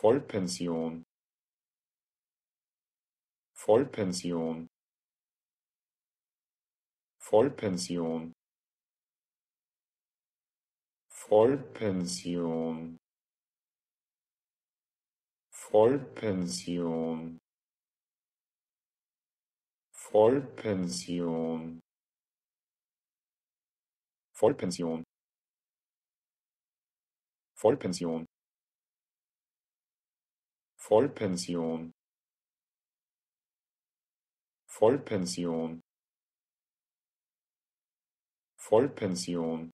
Vollpension. Vollpension. Vollpension. Vollpension. Vollpension. Vollpension. Vollpension. Vollpension Vollpension. Vollpension. Vollpension